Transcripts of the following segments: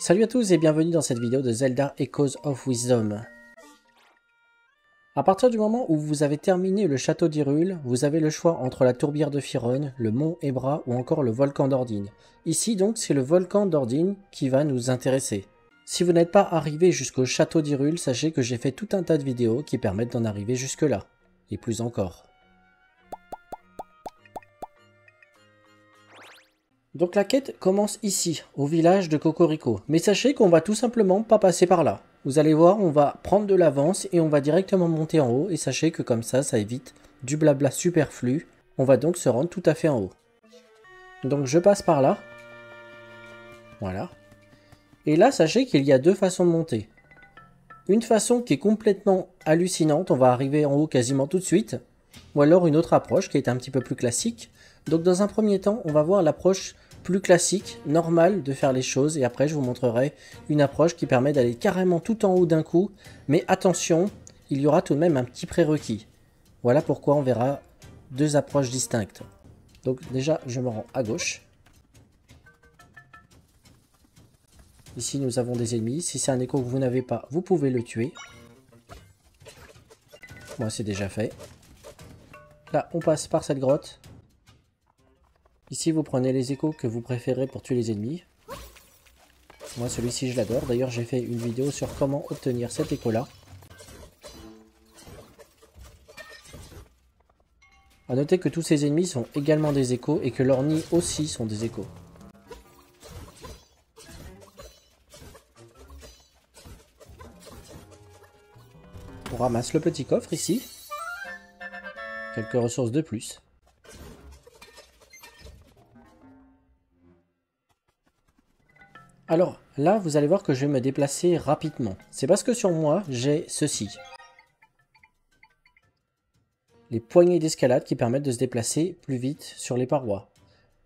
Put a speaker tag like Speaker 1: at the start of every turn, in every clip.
Speaker 1: Salut à tous et bienvenue dans cette vidéo de Zelda Echoes of Wisdom. À partir du moment où vous avez terminé le château d'Hyrule, vous avez le choix entre la tourbière de Firon, le mont Ebra ou encore le volcan d'Ordine. Ici donc c'est le volcan d'Ordine qui va nous intéresser. Si vous n'êtes pas arrivé jusqu'au château d'Hyrule, sachez que j'ai fait tout un tas de vidéos qui permettent d'en arriver jusque là. Et plus encore. Donc la quête commence ici, au village de Cocorico. Mais sachez qu'on va tout simplement pas passer par là. Vous allez voir, on va prendre de l'avance et on va directement monter en haut. Et sachez que comme ça, ça évite du blabla superflu. On va donc se rendre tout à fait en haut. Donc je passe par là. Voilà. Et là, sachez qu'il y a deux façons de monter. Une façon qui est complètement hallucinante, on va arriver en haut quasiment tout de suite. Ou alors une autre approche qui est un petit peu plus classique. Donc dans un premier temps, on va voir l'approche plus classique, normale de faire les choses, et après je vous montrerai une approche qui permet d'aller carrément tout en haut d'un coup, mais attention, il y aura tout de même un petit prérequis. Voilà pourquoi on verra deux approches distinctes. Donc déjà, je me rends à gauche. Ici, nous avons des ennemis. Si c'est un écho que vous n'avez pas, vous pouvez le tuer. Moi, c'est déjà fait. Là, on passe par cette grotte. Ici, vous prenez les échos que vous préférez pour tuer les ennemis. Moi, celui-ci, je l'adore. D'ailleurs, j'ai fait une vidéo sur comment obtenir cet écho-là. A noter que tous ces ennemis sont également des échos et que leurs nids aussi sont des échos. On ramasse le petit coffre ici. Quelques ressources de plus. Alors là, vous allez voir que je vais me déplacer rapidement. C'est parce que sur moi, j'ai ceci. Les poignées d'escalade qui permettent de se déplacer plus vite sur les parois.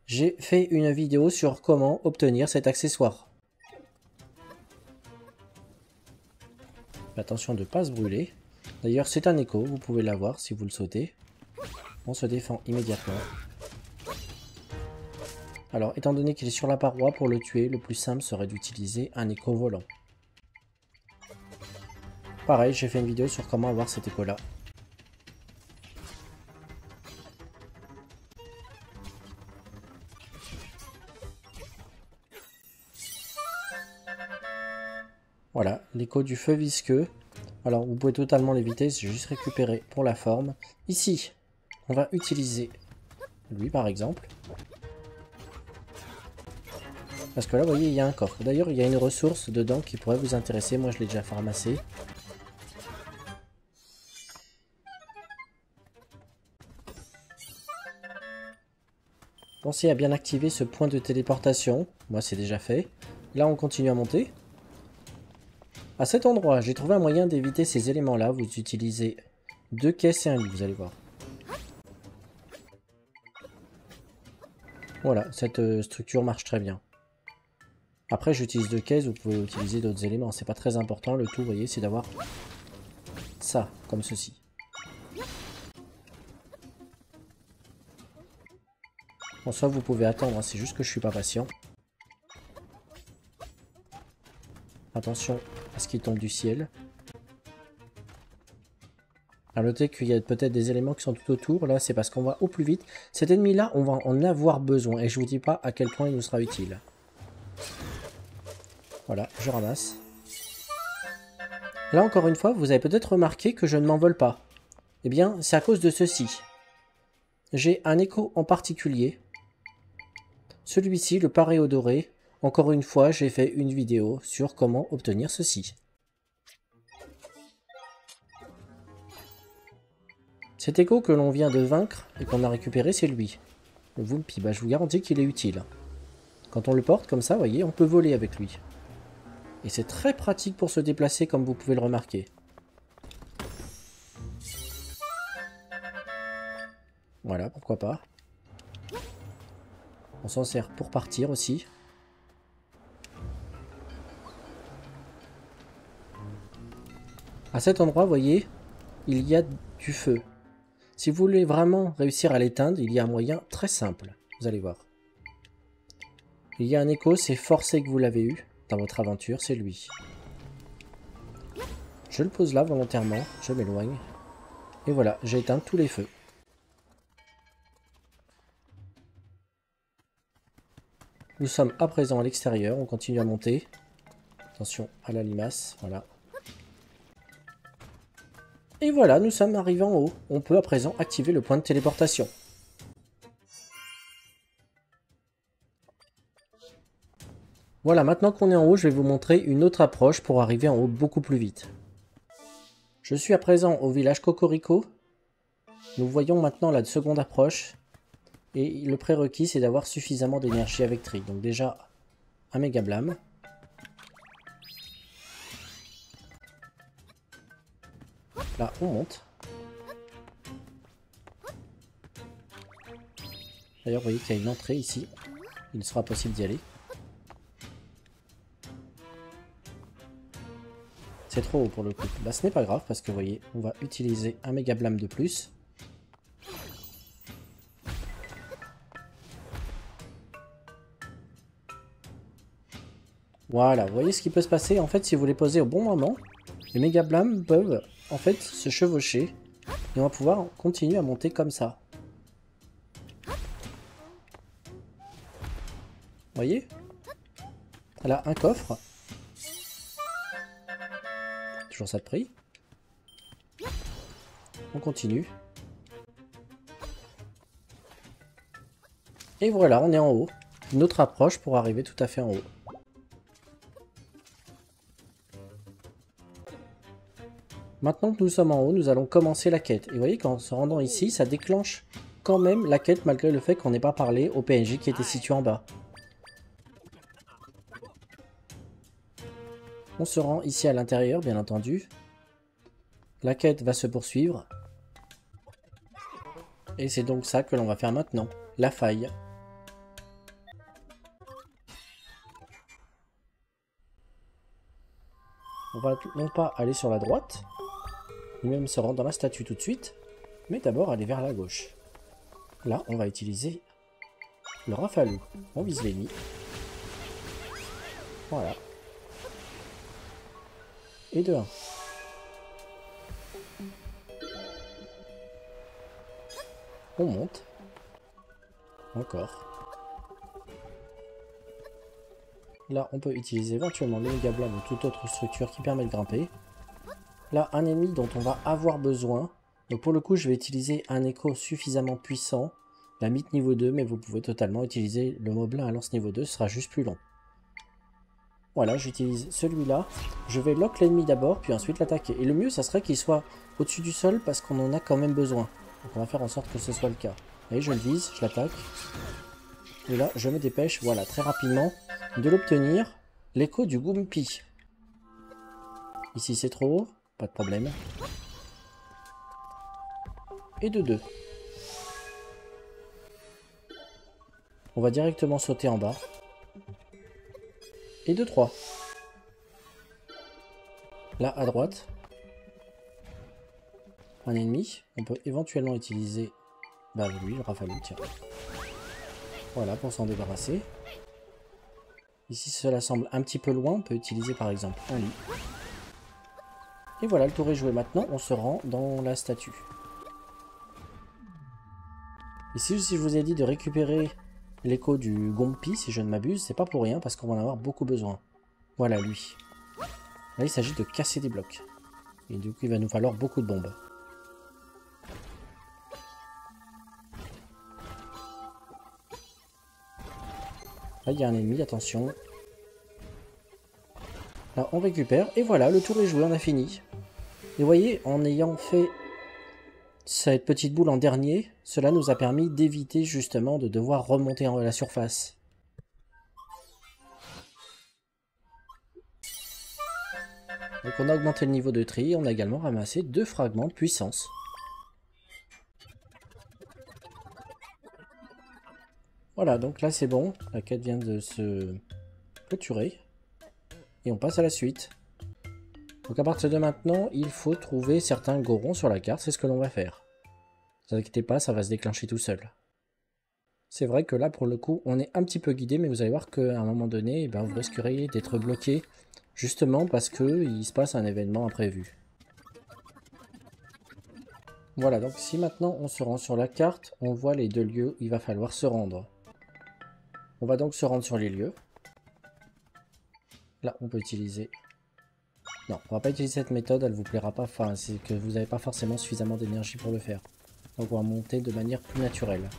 Speaker 1: J'ai fait une vidéo sur comment obtenir cet accessoire. Attention de ne pas se brûler. D'ailleurs, c'est un écho, vous pouvez l'avoir si vous le souhaitez. On se défend immédiatement. Alors, étant donné qu'il est sur la paroi, pour le tuer, le plus simple serait d'utiliser un écho volant. Pareil, j'ai fait une vidéo sur comment avoir cet écho-là. Voilà, l'écho du feu visqueux. Alors, vous pouvez totalement l'éviter, c'est juste récupérer pour la forme. Ici, on va utiliser lui, par exemple. Parce que là, vous voyez, il y a un coffre. D'ailleurs, il y a une ressource dedans qui pourrait vous intéresser. Moi, je l'ai déjà ramassé. Pensez à bien activer ce point de téléportation. Moi, c'est déjà fait. Là, on continue à monter. À cet endroit, j'ai trouvé un moyen d'éviter ces éléments-là. Vous utilisez deux caisses et un lit, vous allez voir. Voilà, cette euh, structure marche très bien. Après, j'utilise deux caisses, vous pouvez utiliser d'autres éléments. C'est pas très important. Le tout, vous voyez, c'est d'avoir ça, comme ceci. En soi, vous pouvez attendre. Hein. C'est juste que je suis pas patient. Attention à ce qui tombe du ciel. A noter qu'il y a peut-être des éléments qui sont tout autour. Là, c'est parce qu'on va au plus vite. Cet ennemi-là, on va en avoir besoin. Et je vous dis pas à quel point il nous sera utile. Voilà, je ramasse. Là, encore une fois, vous avez peut-être remarqué que je ne m'envole pas. Eh bien, c'est à cause de ceci. J'ai un écho en particulier. Celui-ci, le paréo doré. Encore une fois, j'ai fait une vidéo sur comment obtenir ceci. Cet écho que l'on vient de vaincre et qu'on a récupéré, c'est lui. Le bah, je vous garantis qu'il est utile. Quand on le porte comme ça, vous voyez, on peut voler avec lui. Et c'est très pratique pour se déplacer comme vous pouvez le remarquer. Voilà, pourquoi pas. On s'en sert pour partir aussi. À cet endroit, vous voyez, il y a du feu. Si vous voulez vraiment réussir à l'éteindre, il y a un moyen très simple. Vous allez voir. Il y a un écho, c'est forcé que vous l'avez eu. Dans votre aventure, c'est lui. Je le pose là volontairement, je m'éloigne. Et voilà, j'ai éteint tous les feux. Nous sommes à présent à l'extérieur, on continue à monter. Attention à la limace, voilà. Et voilà, nous sommes arrivés en haut. On peut à présent activer le point de téléportation. Voilà, maintenant qu'on est en haut, je vais vous montrer une autre approche pour arriver en haut beaucoup plus vite. Je suis à présent au village Cocorico. Nous voyons maintenant la seconde approche. Et le prérequis, c'est d'avoir suffisamment d'énergie avec Tri. Donc déjà, un méga blâme. Là, on monte. D'ailleurs, vous voyez qu'il y a une entrée ici. Il sera possible d'y aller. C'est trop haut pour le coup. Bah ce n'est pas grave parce que vous voyez, on va utiliser un méga blâme de plus. Voilà, vous voyez ce qui peut se passer en fait si vous les posez au bon moment. Les méga blâmes peuvent en fait se chevaucher et on va pouvoir continuer à monter comme ça. Vous voyez? Là, un coffre. Toujours ça de prix. On continue. Et voilà, on est en haut. Une autre approche pour arriver tout à fait en haut. Maintenant que nous sommes en haut, nous allons commencer la quête. Et vous voyez qu'en se rendant ici, ça déclenche quand même la quête malgré le fait qu'on n'ait pas parlé au PNJ qui était situé en bas. On se rend ici à l'intérieur, bien entendu. La quête va se poursuivre. Et c'est donc ça que l'on va faire maintenant. La faille. On va non pas aller sur la droite, ni même se rendre dans la statue tout de suite, mais d'abord aller vers la gauche. Là, on va utiliser le rafalou. On vise l'ennemi. Voilà et de 1. On monte. Encore. Là, on peut utiliser éventuellement le méga ou toute autre structure qui permet de grimper. Là, un ennemi dont on va avoir besoin. Donc pour le coup, je vais utiliser un écho suffisamment puissant. La mythe niveau 2, mais vous pouvez totalement utiliser le moblin à lance niveau 2, ce sera juste plus long. Voilà, j'utilise celui-là. Je vais lock l'ennemi d'abord, puis ensuite l'attaquer. Et le mieux, ça serait qu'il soit au-dessus du sol, parce qu'on en a quand même besoin. Donc on va faire en sorte que ce soit le cas. Allez, je le vise, je l'attaque. Et là, je me dépêche, voilà, très rapidement, de l'obtenir. L'écho du Goompi. Ici, c'est trop haut, pas de problème. Et de 2. On va directement sauter en bas et de 3. Là, à droite, un ennemi. On peut éventuellement utiliser bah, lui, le rafalou, tiens. Voilà, pour s'en débarrasser. Ici, cela semble un petit peu loin. On peut utiliser par exemple un lit. Et voilà, le tour est joué. Maintenant, on se rend dans la statue. Ici, si je vous ai dit de récupérer l'écho du Gompi, si je ne m'abuse, c'est pas pour rien, parce qu'on va en avoir beaucoup besoin. Voilà, lui. Là, il s'agit de casser des blocs. Et du coup, il va nous falloir beaucoup de bombes. Là, il y a un ennemi, attention. Là, on récupère. Et voilà, le tour est joué, on a fini. Et vous voyez, en ayant fait cette petite boule en dernier, cela nous a permis d'éviter justement de devoir remonter en la surface. Donc on a augmenté le niveau de tri, on a également ramassé deux fragments de puissance. Voilà, donc là c'est bon, la quête vient de se clôturer. Et on passe à la suite. Donc à partir de maintenant, il faut trouver certains gorons sur la carte, c'est ce que l'on va faire. Ne vous inquiétez pas, ça va se déclencher tout seul. C'est vrai que là, pour le coup, on est un petit peu guidé, mais vous allez voir qu'à un moment donné, eh ben, vous risqueriez d'être bloqué, justement parce qu'il se passe un événement imprévu. Voilà, donc si maintenant on se rend sur la carte, on voit les deux lieux où il va falloir se rendre. On va donc se rendre sur les lieux. Là, on peut utiliser... Non, on va pas utiliser cette méthode, elle vous plaira pas, enfin, c'est que vous n'avez pas forcément suffisamment d'énergie pour le faire. Donc on va monter de manière plus naturelle.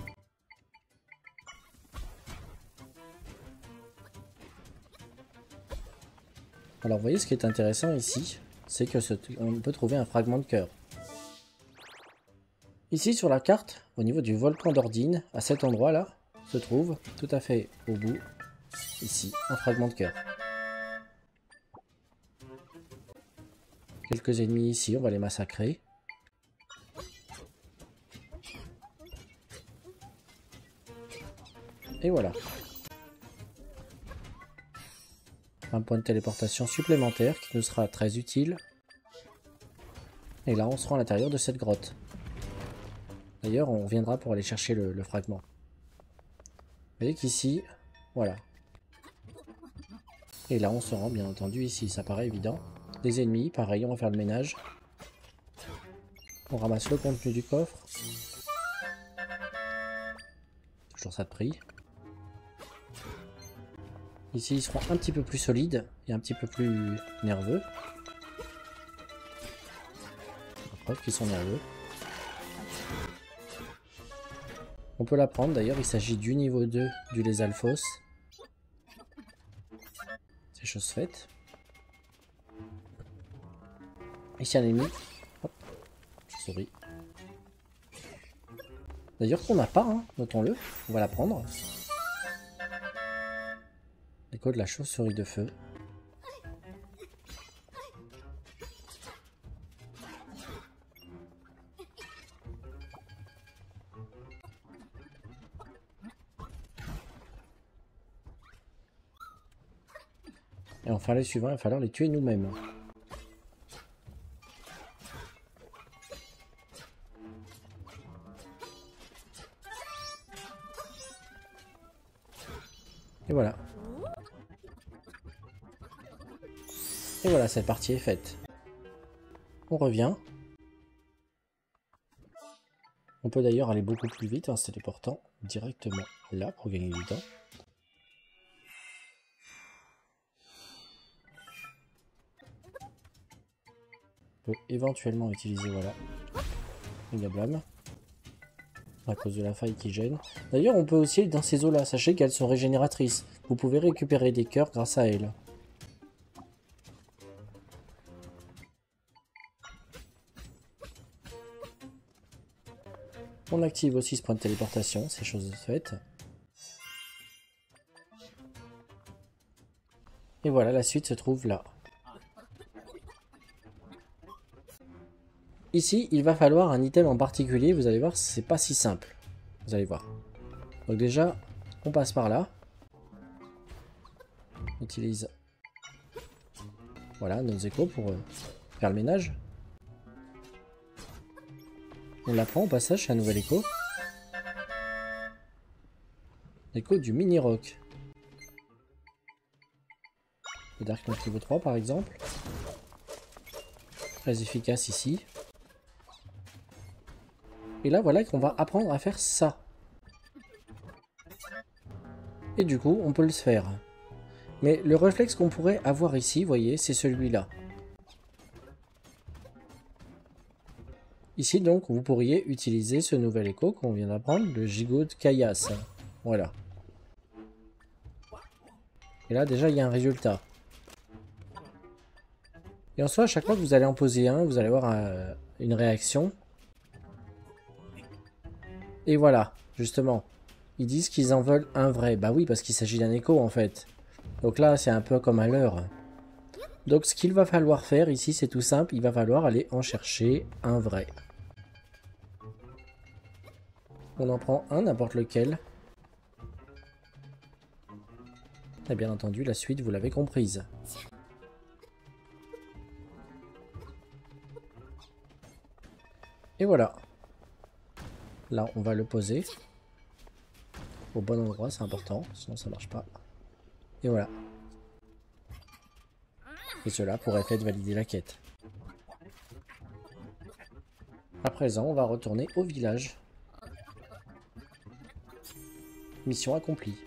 Speaker 1: Alors vous voyez ce qui est intéressant ici, c'est que on peut trouver un fragment de cœur. Ici sur la carte, au niveau du volcan d'Ordine, à cet endroit là, se trouve tout à fait au bout, ici, un fragment de cœur. Quelques ennemis ici, on va les massacrer. Et voilà. Un point de téléportation supplémentaire qui nous sera très utile. Et là, on sera à l'intérieur de cette grotte. D'ailleurs, on reviendra pour aller chercher le, fragment. Vous voyez qu'ici, voilà. Et là, on se rend bien entendu ici, ça paraît évident. Des ennemis, pareil, on va faire le ménage. On ramasse le contenu du coffre. Toujours ça de prix. Ici, ils seront un petit peu plus solides et un petit peu plus nerveux. Preuve qu'ils sont nerveux. On peut la prendre d'ailleurs, il s'agit du niveau 2 du Lésalphos. C'est chose faite. Ici un ennemi. Hop. Souris. D'ailleurs qu'on n'a pas, hein, notons-le. On va la prendre. L'écho de la chauve-souris de feu. Et enfin les suivants, il va falloir les tuer nous-mêmes. Cette partie est faite. On revient. On peut d'ailleurs aller beaucoup plus vite en se téléportant directement là pour gagner du temps. On peut éventuellement utiliser, voilà, Blâme à cause de la faille qui gêne. D'ailleurs, on peut aussi aller dans ces eaux-là. Sachez qu'elles sont régénératrices. Vous pouvez récupérer des cœurs grâce à elles. On active aussi ce point de téléportation, c'est chose faite. Et voilà, la suite se trouve là. Ici, il va falloir un item en particulier, vous allez voir, c'est pas si simple. Vous allez voir. Donc déjà, on passe par là. On utilise voilà, nos échos pour euh, faire le ménage. On la prend au passage, c'est un nouvel écho. L'écho du mini-rock. Le Dark Knight niveau 3 par exemple. Très efficace ici. Et là voilà qu'on va apprendre à faire ça. Et du coup, on peut le faire. Mais le réflexe qu'on pourrait avoir ici, vous voyez, c'est celui-là. Ici, donc, vous pourriez utiliser ce nouvel écho qu'on vient d'apprendre, le gigot de caillasse. Voilà. Et là, déjà, il y a un résultat. Et en soi, à chaque fois que vous allez en poser un, vous allez avoir euh, une réaction. Et voilà, justement. Ils disent qu'ils en veulent un vrai. Bah oui, parce qu'il s'agit d'un écho, en fait. Donc là, c'est un peu comme à l'heure. Donc ce qu'il va falloir faire ici, c'est tout simple. Il va falloir aller en chercher un vrai. On en prend un, n'importe lequel. Et bien entendu, la suite, vous l'avez comprise. Et voilà. Là, on va le poser. au bon endroit, c'est important, sinon ça marche pas. Et voilà. Et cela pour effet de valider la quête. À présent, on va retourner au village. Mission accomplie.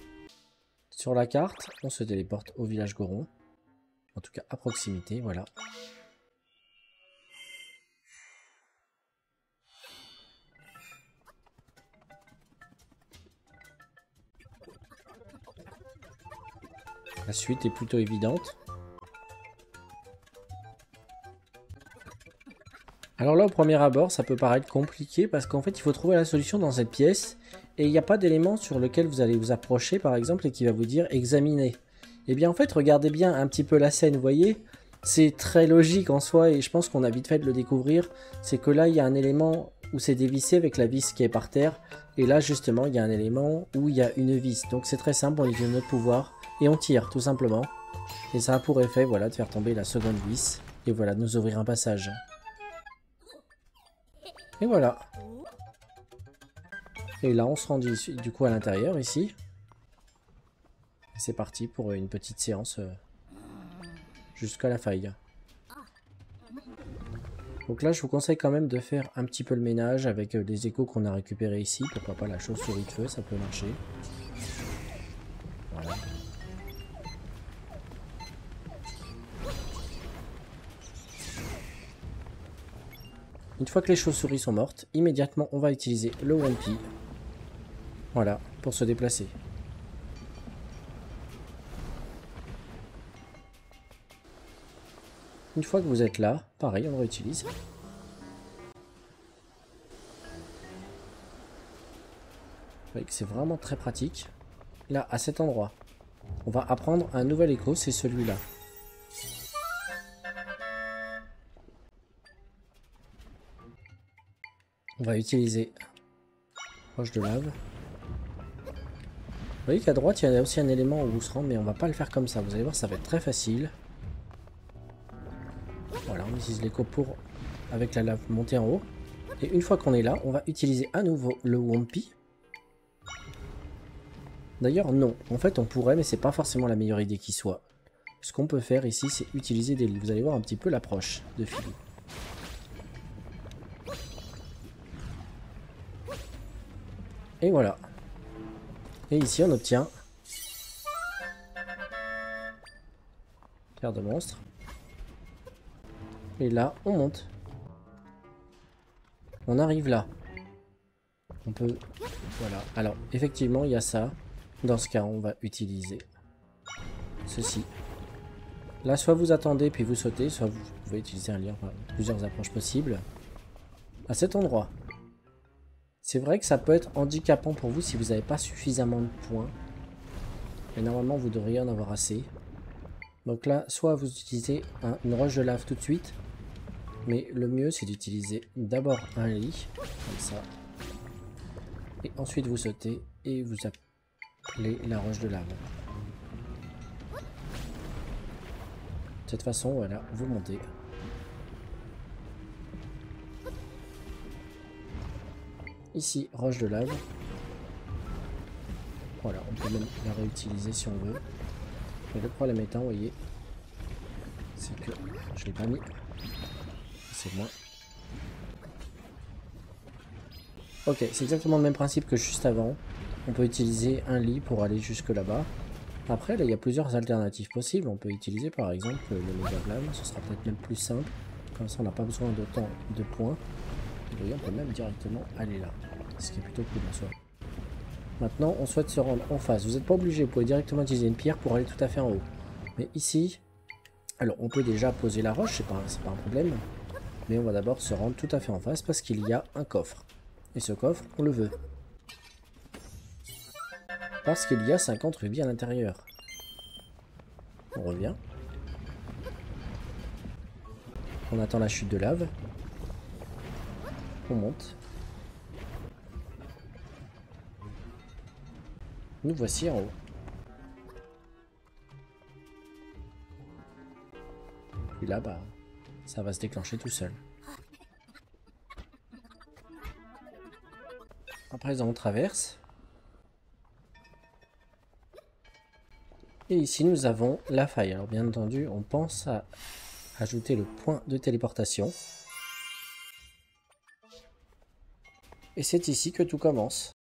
Speaker 1: Sur la carte, on se téléporte au village Goron. En tout cas, à proximité, voilà. La suite est plutôt évidente. Alors là, au premier abord, ça peut paraître compliqué parce qu'en fait, il faut trouver la solution dans cette pièce et il n'y a pas d'élément sur lequel vous allez vous approcher, par exemple, et qui va vous dire examiner. Eh bien, en fait, regardez bien un petit peu la scène, voyez? C'est très logique en soi et je pense qu'on a vite fait de le découvrir. C'est que là, il y a un élément où c'est dévissé avec la vis qui est par terre et là, justement, il y a un élément où il y a une vis. Donc c'est très simple, on utilise notre pouvoir et on tire, tout simplement. Et ça a pour effet, voilà, de faire tomber la seconde vis et voilà, de nous ouvrir un passage. Et voilà. Et là, on se rend du coup à l'intérieur, ici. C'est parti pour une petite séance euh, jusqu'à la faille. Donc là, je vous conseille quand même de faire un petit peu le ménage avec euh, les échos qu'on a récupérés ici. Pourquoi pas la chauve-souris de ça peut marcher. Voilà. Une fois que les chauves-souris sont mortes, immédiatement on va utiliser le One Voilà, pour se déplacer. Une fois que vous êtes là, pareil, on le réutilise. C'est vraiment très pratique. Là, à cet endroit, on va apprendre un nouvel écho, c'est celui-là. On va utiliser roche de lave. Vous voyez qu'à droite, il y a aussi un élément où vous se rendre, mais on va pas le faire comme ça. Vous allez voir, ça va être très facile. Voilà, on utilise l'écho pour, avec la lave, monter en haut. Et une fois qu'on est là, on va utiliser à nouveau le Wompy. D'ailleurs, non. En fait, on pourrait, mais c'est pas forcément la meilleure idée qui soit. Ce qu'on peut faire ici, c'est utiliser des. Vous allez voir un petit peu l'approche de Philou. Et voilà. Et ici, on obtient... Pierre de monstre. Et là, on monte. On arrive là. On peut... Voilà. Alors, effectivement, il y a ça. Dans ce cas, on va utiliser ceci. Là, soit vous attendez puis vous sautez, soit vous pouvez utiliser un lien, plusieurs approches possibles. À cet endroit, c'est vrai que ça peut être handicapant pour vous si vous n'avez pas suffisamment de points. Mais normalement, vous devriez en avoir assez. Donc là, soit vous utilisez une roche de lave tout de suite. Mais le mieux, c'est d'utiliser d'abord un lit, comme ça. Et ensuite, vous sautez et vous appelez la roche de lave. De cette façon, voilà, vous montez. Ici, roche de lave. Voilà, on peut même la réutiliser si on veut. Mais le problème étant, vous voyez, c'est que je l'ai pas mis. C'est moi. Ok, c'est exactement le même principe que juste avant. On peut utiliser un lit pour aller jusque là-bas. Après, là, il y a plusieurs alternatives possibles. On peut utiliser par exemple le méga ce sera peut-être même plus simple. Comme ça, on n'a pas besoin d'autant de points. On peut même directement aller là ce qui est plutôt cool en soi. Maintenant, on souhaite se rendre en face. Vous n'êtes pas obligé, vous pouvez directement utiliser une pierre pour aller tout à fait en haut. Mais ici, alors on peut déjà poser la roche, c'est pas, pas un problème. Mais on va d'abord se rendre tout à fait en face parce qu'il y a un coffre. Et ce coffre, on le veut. Parce qu'il y a 50 rubis à l'intérieur. On revient. On attend la chute de lave. On monte. Nous voici en haut. Puis là, bas ça va se déclencher tout seul. À présent, on traverse. Et ici, nous avons la faille. Alors, bien entendu, on pense à ajouter le point de téléportation. Et c'est ici que tout commence.